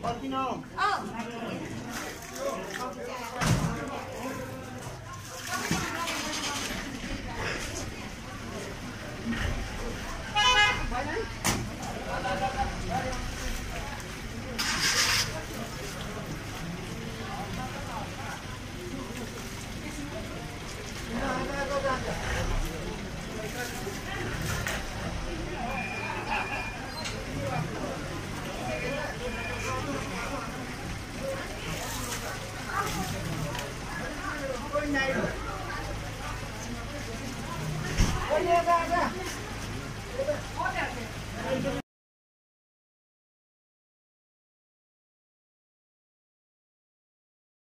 Pode não. Oh, रा